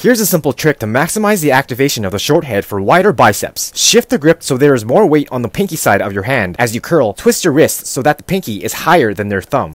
Here's a simple trick to maximize the activation of the short head for wider biceps. Shift the grip so there is more weight on the pinky side of your hand. As you curl, twist your wrist so that the pinky is higher than their thumb.